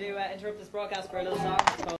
to uh, interrupt this broadcast for another song.